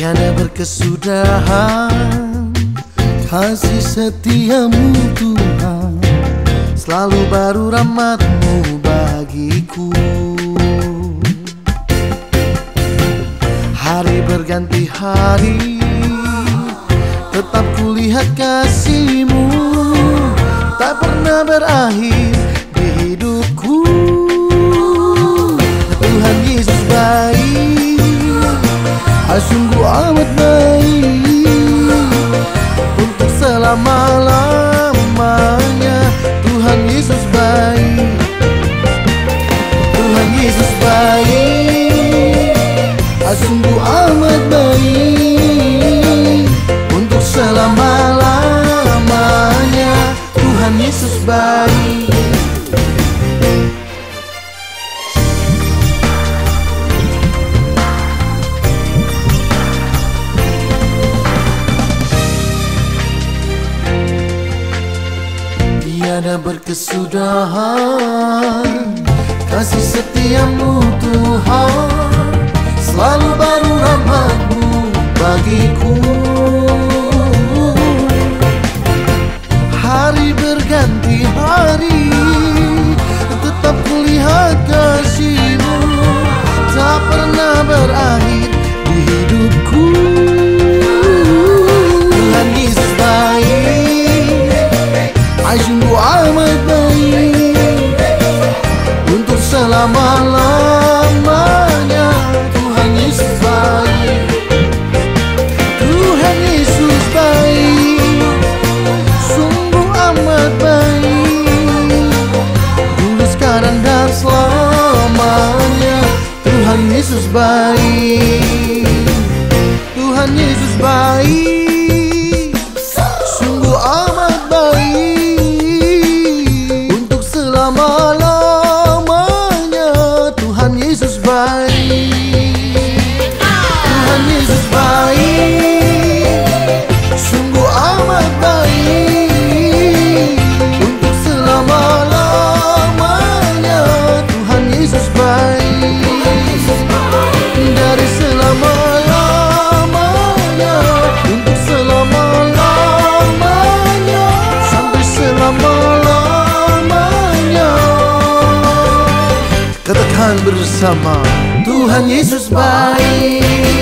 Tiada berkesudahan Kasih setiamu Tuhan. Selalu baru rahmatmu bagiku. Hari berganti hari Tetap kulihat kasihmu. Tak pernah berakhir. Sungguh amat baik. Untuk selama-lamanya Tuhan Yesus baik. Tuhan Yesus baik. Sungguh amat baik. Untuk selama-lamanya Tuhan Yesus baik Tiada berkesudahan. Kasih setiamu Tuhan. Selalu baru rahmatmu bagiku. Hari berganti hari Tetap kulihat kasihmu. Tak pernah berakhir Yesus baik. Tuhan Yesus baik. Sungguh amat baik. Untuk selama-lamanya Katakan bersama Tuhan Yesus baik